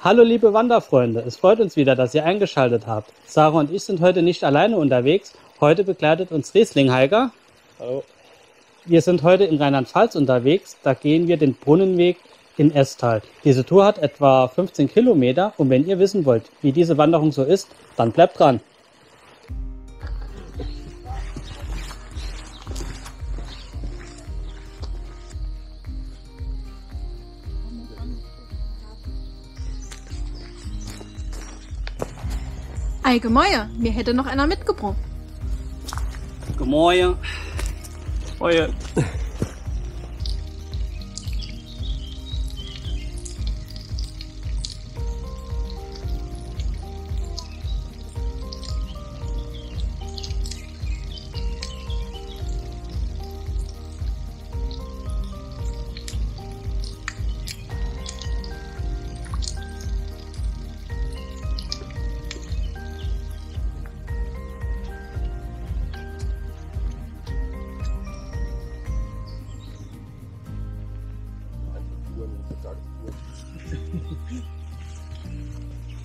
Hallo liebe Wanderfreunde, es freut uns wieder, dass ihr eingeschaltet habt. Sarah und ich sind heute nicht alleine unterwegs. Heute begleitet uns Riesling Heiger. Hallo. Wir sind heute in Rheinland-Pfalz unterwegs. Da gehen wir den Brunnenweg in Estal. Diese Tour hat etwa 15 Kilometer und wenn ihr wissen wollt, wie diese Wanderung so ist, dann bleibt dran. Allgemein, mir hätte noch einer mitgebracht. Gemäuer. Feuer. Abenteuer, ja.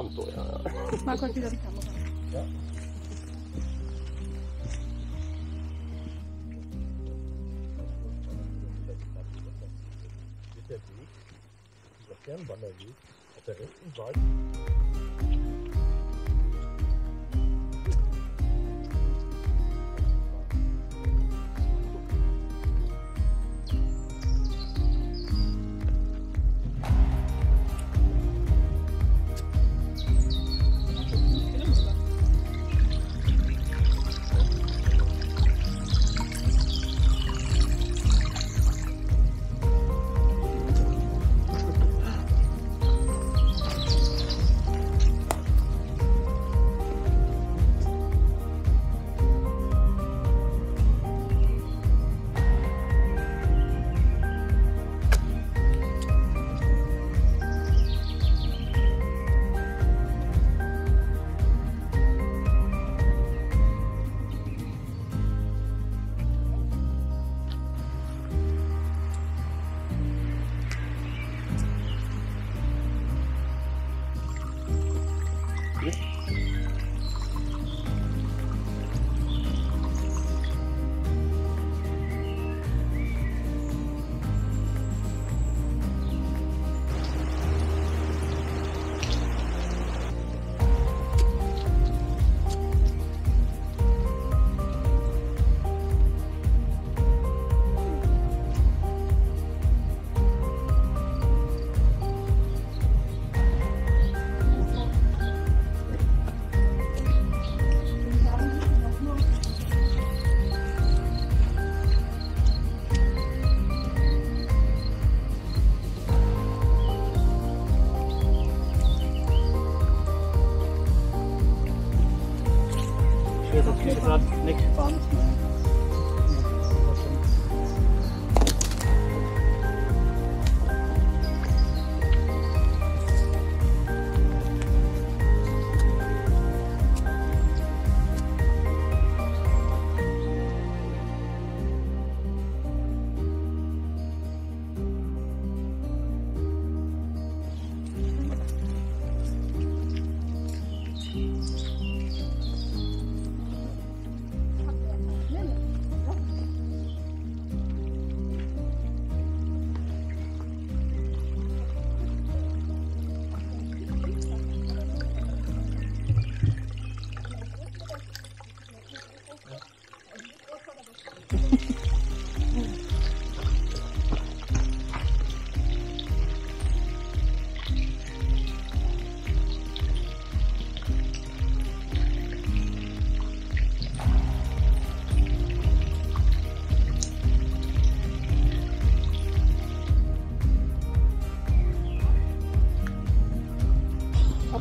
Ich mag heute wieder die Kamera. Geht der Weg, dieser Fernwanderweg, auf der rechten Seite.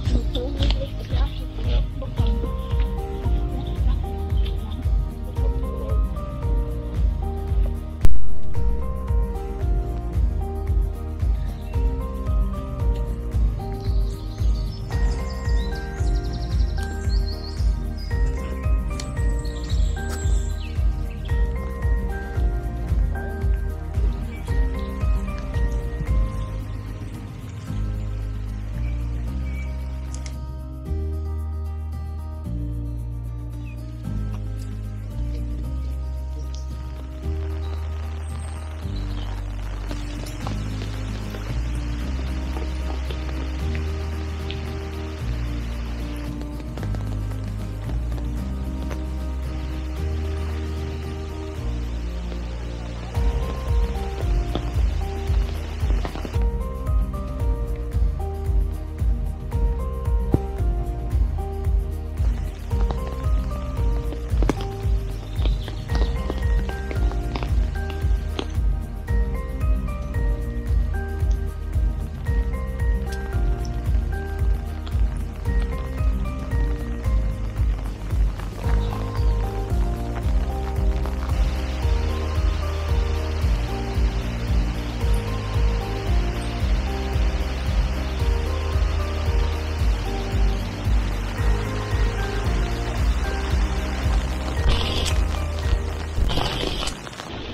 Thank.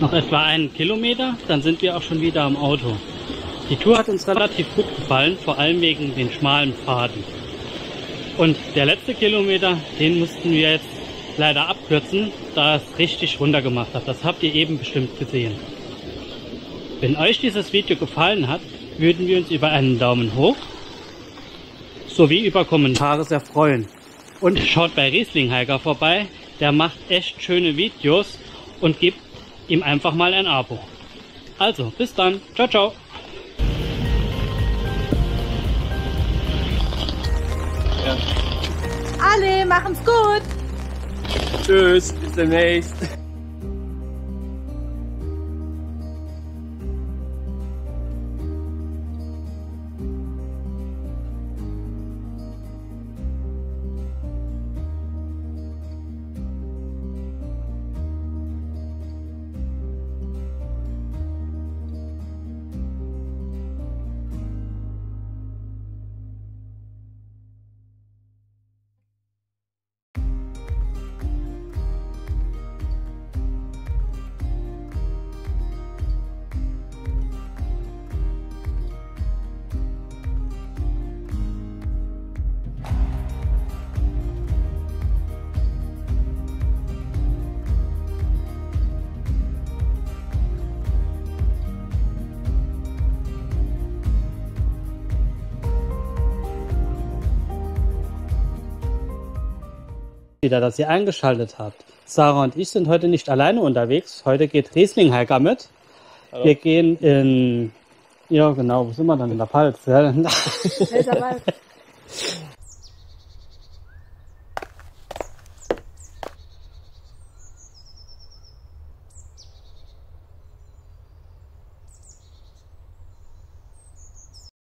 Noch etwa einen Kilometer, dann sind wir auch schon wieder am Auto. Die Tour hat uns relativ gut gefallen, vor allem wegen den schmalen Pfaden. Und der letzte Kilometer, den mussten wir jetzt leider abkürzen, da es richtig runter gemacht hat. Das habt ihr eben bestimmt gesehen. Wenn euch dieses Video gefallen hat, würden wir uns über einen Daumen hoch sowie über Kommentare sehr freuen. Und schaut bei Riesling Heiger vorbei, der macht echt schöne Videos und gebt ihm einfach mal ein Abo. Also, bis dann. Ciao, ciao. Alle, machen's gut. Tschüss, bis demnächst. Wieder, dass ihr eingeschaltet habt. Sarah und ich sind heute nicht alleine unterwegs. Heute geht Riesling Heiger mit. Hallo. Wir gehen in, ja genau, wo sind wir dann? In der Pfalz. Ja.